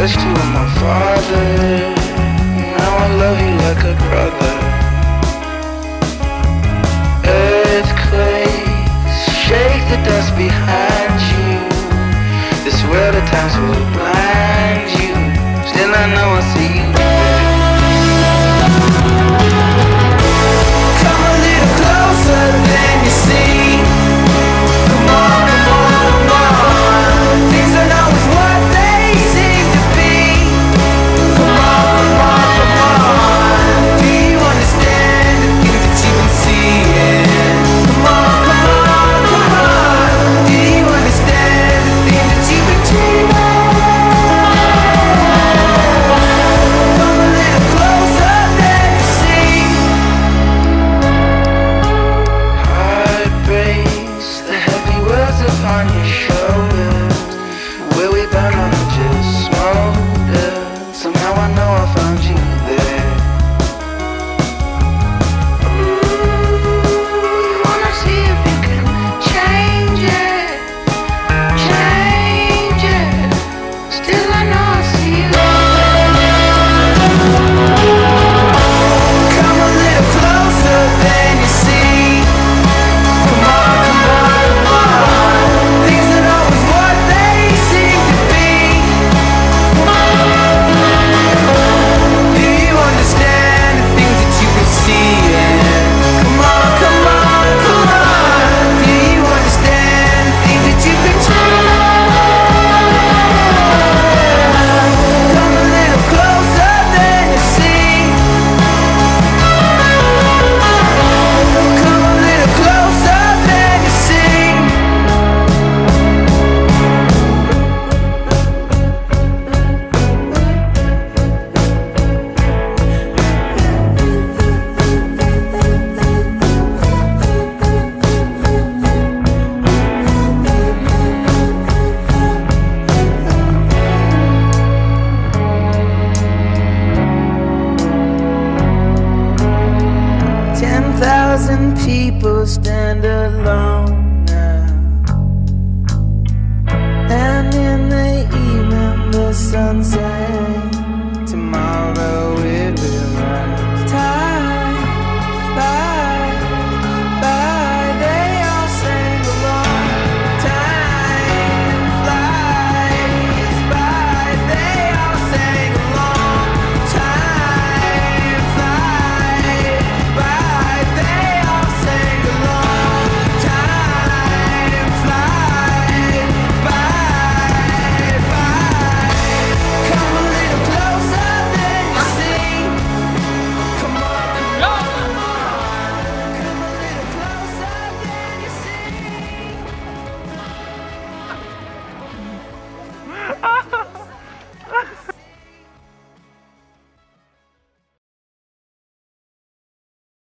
Let's kill my father. thousand people stand alone now. And in the evening, the sun sets.